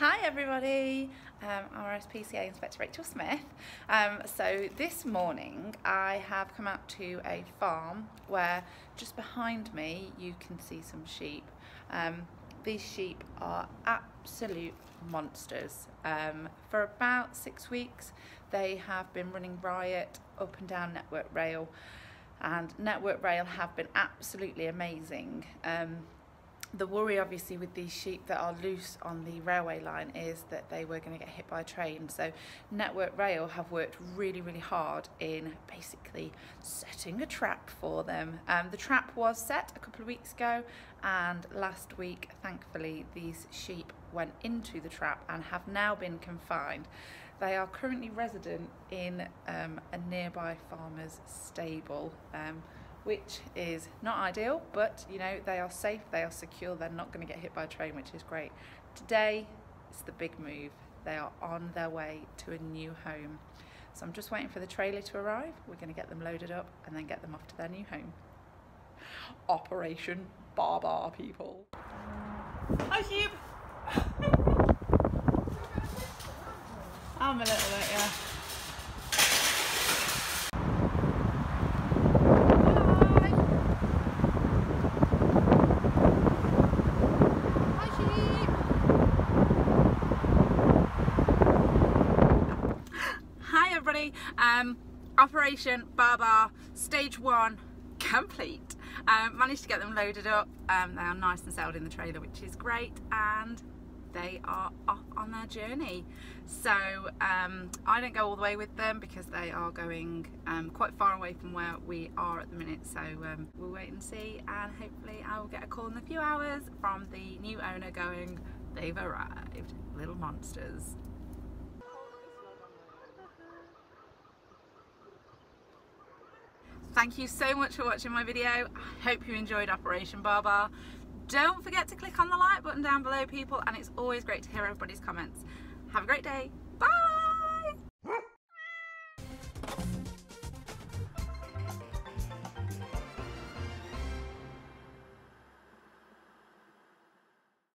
Hi everybody, um, RSPCA Inspector Rachel Smith. Um, so this morning I have come out to a farm where just behind me you can see some sheep. Um, these sheep are absolute monsters. Um, for about six weeks they have been running riot up and down Network Rail and Network Rail have been absolutely amazing. Um, the worry obviously with these sheep that are loose on the railway line is that they were going to get hit by a train. So Network Rail have worked really really hard in basically setting a trap for them. Um, the trap was set a couple of weeks ago and last week thankfully these sheep went into the trap and have now been confined. They are currently resident in um, a nearby farmer's stable. Um, which is not ideal, but you know, they are safe, they are secure, they're not going to get hit by a train, which is great. Today is the big move. They are on their way to a new home. So I'm just waiting for the trailer to arrive. We're going to get them loaded up and then get them off to their new home. Operation Baba, people. Hi, sheep. I'm a little bit, yeah. Everybody. Um, Operation Baba stage one complete. Um, managed to get them loaded up. Um, they are nice and settled in the trailer, which is great. And they are off on their journey. So um, I don't go all the way with them because they are going um, quite far away from where we are at the minute. So um, we'll wait and see and hopefully I will get a call in a few hours from the new owner going, they've arrived, little monsters. Thank you so much for watching my video. I hope you enjoyed Operation Baba. Don't forget to click on the like button down below people and it's always great to hear everybody's comments. Have a great day. Bye!